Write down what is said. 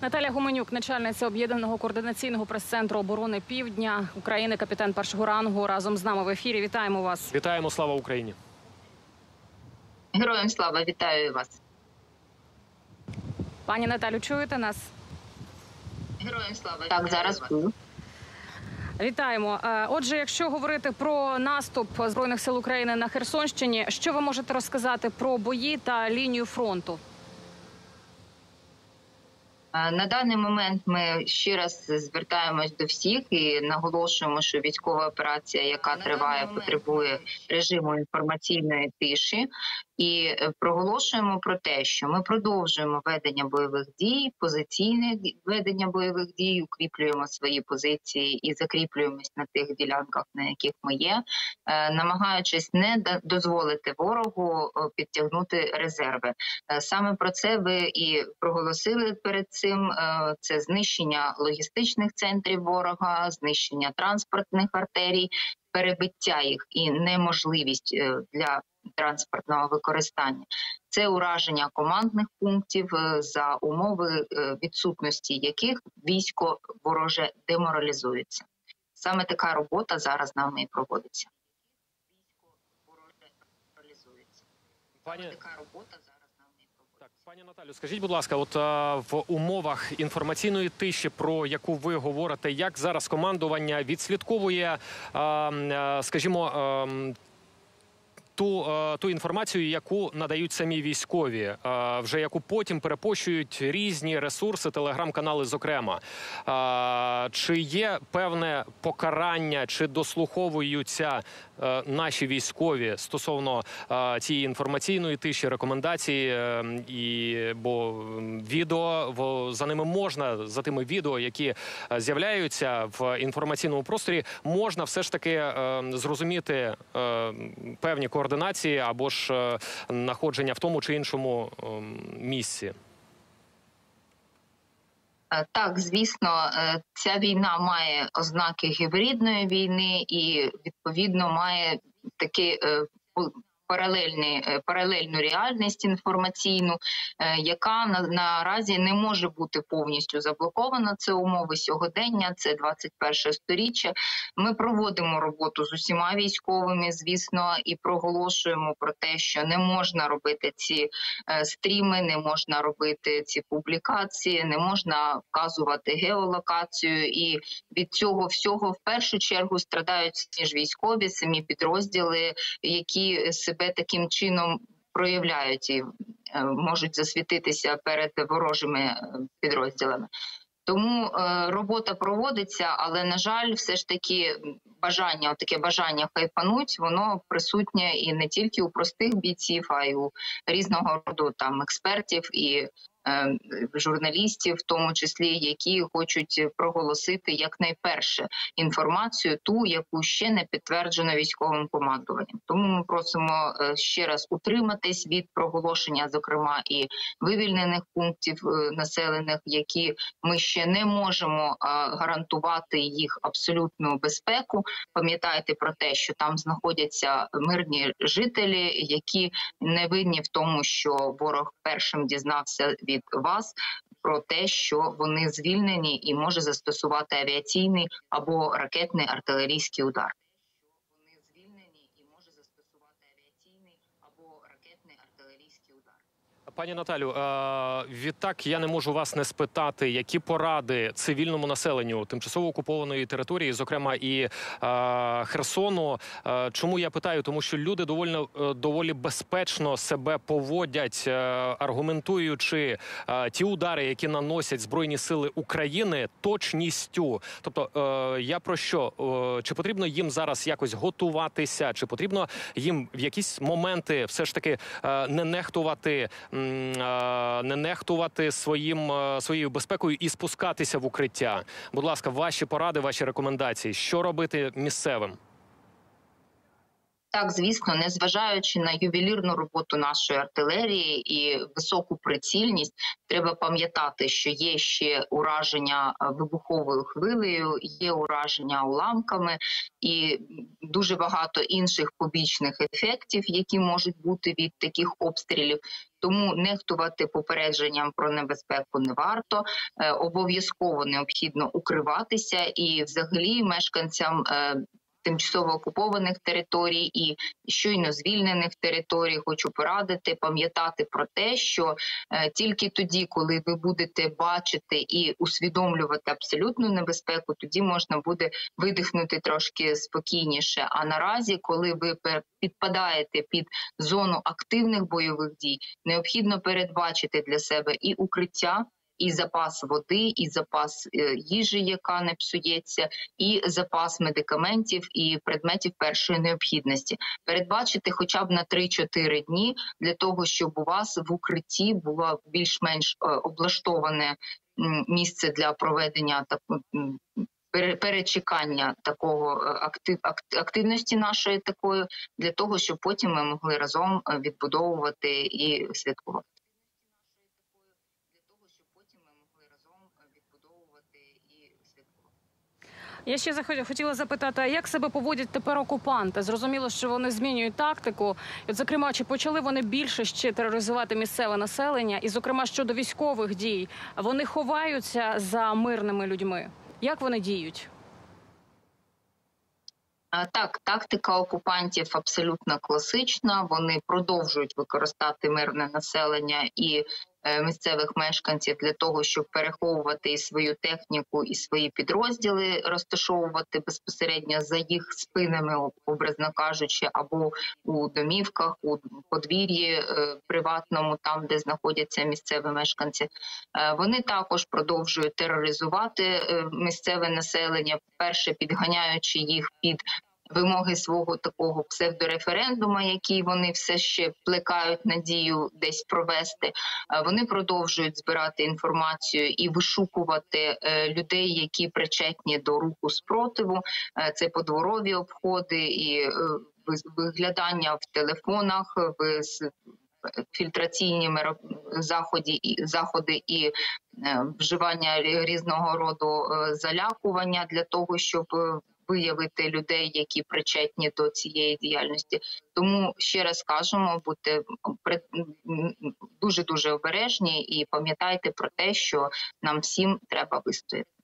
Наталя Гуменюк, начальниця об'єднаного координаційного прес-центру оборони Півдня України, капітан першого рангу, разом з нами в ефірі. Вітаємо вас. Вітаємо, слава Україні. Героям слава, вітаю вас. Пані Наталю, чуєте нас? Героям слава. Так, зараз чую. Вітаємо. Е, Отже, якщо говорити про наступ збройних сил України на Херсонщині, що ви можете розказати про бої та лінію фронту? На даний момент ми ще раз звертаємось до всіх і наголошуємо, що військова операція, яка триває, потребує режиму інформаційної тиші, і е, проголошуємо про те, що ми продовжуємо ведення бойових дій, позиційне ведення бойових дій, укріплюємо свої позиції і закріплюємось на тих ділянках, на яких ми є, е, намагаючись не дозволити ворогу е, підтягнути резерви. Саме про це ви і проголосили перед цим. Е, Це знищення логістичних центрів ворога, знищення транспортних артерій, перебиття їх і неможливість е, для транспортного використання. Це ураження командних пунктів е, за умови відсутності яких військо вороже деморалізується. Саме така робота зараз нами і проводиться. Військо вороже деморалізується. Пані, Така робота зараз нами і проводиться. так, пані Наталю, скажіть, будь ласка, от в умовах інформаційної тиші, про яку ви говорите, як зараз командування відслідковує, скажімо. Ту, ту інформацію, яку надають самі військові, вже яку потім перепощують різні ресурси, телеграм-канали, зокрема. Чи є певне покарання, чи дослуховуються наші військові стосовно е, цієї інформаційної тиші, рекомендації, е, і бо відео во- за ними можна за тими відео, які е, з'являються в інформаційному просторі, можна все ж таки е, зрозуміти е, певні координації або ж е, знаходження в тому чи іншому е, місці. Е, Так, звісно, е, ця війна має ознаки гібридної війни і відповідно має такий паралельний, е, паралельну реальність інформаційну, е, яка на, наразі не може бути повністю заблокована. Це умови сьогодення, це 21 сторіччя. Ми проводимо роботу з усіма військовими, звісно, і проголошуємо про те, що не можна робити ці е, стріми, не можна робити ці публікації, не можна вказувати геолокацію. І від цього всього в першу чергу страдають ті ж військові, самі підрозділи, які себе таким чином проявляють і е, можуть засвітитися перед ворожими е, підрозділами. Тому е, робота проводиться, але на жаль, все ж таки бажання, таке бажання хайпануть, воно присутнє і не тільки у простих бійців, а й у різного роду там експертів і журналістів, в тому числі які хочуть проголосити якнайперше інформацію, ту, яку ще не підтверджено військовим командуванням. Тому ми просимо е, ще раз утриматись від проголошення, зокрема і вивільнених пунктів е, населених, які ми ще не можемо е, гарантувати їх абсолютну безпеку. Пам'ятайте про те, що там знаходяться мирні жителі, які не винні в тому, що ворог першим дізнався від вас. Про те, що вони звільнені і може застосувати авіаційний або ракетний артилерійський удар. Вони звільнені і може застосувати авіаційний або ракетний артилерійський удар. Пані Наталю, е, відтак я не можу вас не спитати, які поради цивільному населенню тимчасово окупованої території, зокрема і е, Херсону. Е, Чому я питаю? Тому що люди доволі доволі безпечно себе поводять, аргументуючи ті удари, які наносять збройні сили України, точністю. Тобто, я про що? Чи потрібно їм зараз якось готуватися? Чи потрібно їм в якісь моменти все ж таки не нехтувати? Не нехтувати своїм своєю безпекою і спускатися в укриття. Будь ласка, ваші поради, ваші рекомендації, що робити місцевим? Так, звісно, незважаючи на ювелірну роботу нашої артилерії і високу прицільність, треба пам'ятати, що є ще ураження вибуховою хвилею, є ураження уламками і дуже багато інших побічних ефектів, які можуть бути від таких обстрілів. Тому нехтувати попередженням про небезпеку не варто. Е, Обов'язково необхідно укриватися і, взагалі, мешканцям. Тимчасово окупованих територій і щойно звільнених територій хочу порадити пам'ятати про те, що е, тільки тоді, коли ви будете бачити і усвідомлювати абсолютну небезпеку, тоді можна буде видихнути трошки спокійніше. А наразі, коли ви підпадаєте під зону активних бойових дій, необхідно передбачити для себе і укриття. І запас води, і запас е, їжі, яка не псується, і запас медикаментів і предметів першої необхідності. Передбачити хоча б на 3-4 дні для того, щоб у вас в укритті було більш-менш е, облаштоване місце для проведення так, перечекання такого е, актив, активності нашої такої, для того, щоб потім ми могли разом відбудовувати і святкувати. Для того, щоб потім ми могли разом е, відбудовувати і святкувати. Я ще хотіла запитати, а як себе поводять тепер окупанти? Зрозуміло, що вони змінюють тактику. От, зокрема, чи почали вони більше ще тероризувати місцеве населення? І, зокрема, щодо військових дій, вони ховаються за мирними людьми. Як вони діють? Так, тактика окупантів абсолютно класична. Вони продовжують використати мирне населення і місцевих мешканців для того, щоб переховувати і свою техніку, і свої підрозділи, розташовувати безпосередньо за їх спинами, образно кажучи, або у домівках, у подвір'ї е, приватному, там де знаходяться місцеві мешканці. Е, Вони також продовжують тероризувати е, місцеве населення, перше підганяючи їх під вимоги свого такого псевдореферендуму, який вони все ще плекають надію десь провести. Е, Вони продовжують збирати інформацію і вишукувати е, людей, які причетні до руху спротиву. Е, Це подворові обходи і виглядання в телефонах, в фільтраційні заходи заходи і вживання різного роду залякування для того, щоб виявити людей, які причетні до цієї діяльності. Тому ще раз кажемо, будьте дуже дуже обережні і пам'ятайте про те, що нам всім треба вистояти.